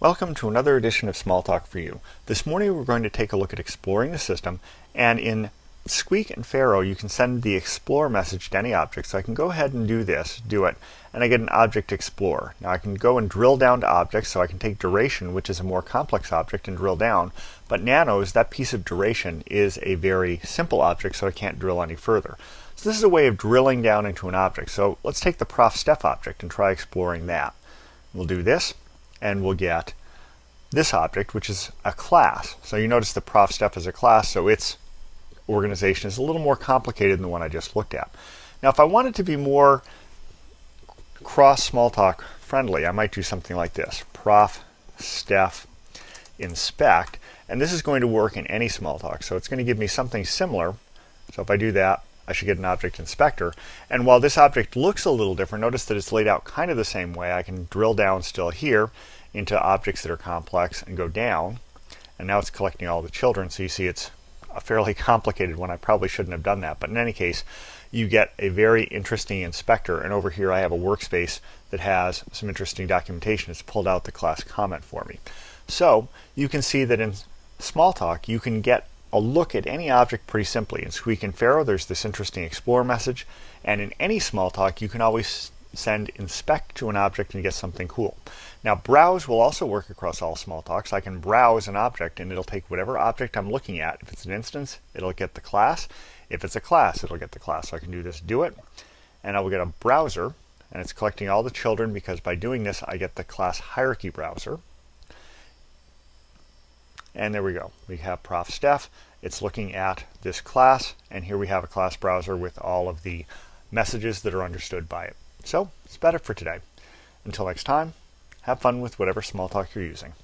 Welcome to another edition of Smalltalk for You. This morning we're going to take a look at exploring the system and in Squeak and Pharo you can send the explore message to any object. So I can go ahead and do this, do it, and I get an object explore. Now I can go and drill down to objects so I can take duration which is a more complex object and drill down. But nanos, that piece of duration is a very simple object so I can't drill any further. So this is a way of drilling down into an object. So let's take the ProfStef object and try exploring that. We'll do this and we'll get this object, which is a class. So you notice the ProfStef is a class, so its organization is a little more complicated than the one I just looked at. Now, if I wanted to be more cross Smalltalk friendly, I might do something like this. Prof Steph inspect, and this is going to work in any Smalltalk. So it's going to give me something similar. So if I do that, I should get an object inspector. And while this object looks a little different, notice that it's laid out kind of the same way. I can drill down still here into objects that are complex and go down. And now it's collecting all the children. So you see it's a fairly complicated one. I probably shouldn't have done that. But in any case, you get a very interesting inspector. And over here I have a workspace that has some interesting documentation. It's pulled out the class comment for me. So you can see that in Smalltalk, you can get a look at any object pretty simply. In Squeak and Pharo, there's this interesting explore message, and in any Smalltalk, you can always send inspect to an object and get something cool. Now, browse will also work across all Smalltalks. I can browse an object and it'll take whatever object I'm looking at. If it's an instance, it'll get the class. If it's a class, it'll get the class. So I can do this, do it, and I will get a browser, and it's collecting all the children because by doing this, I get the class hierarchy browser. And there we go. We have ProfStef. It's looking at this class, and here we have a class browser with all of the messages that are understood by it. So, it's better for today. Until next time, have fun with whatever Smalltalk you're using.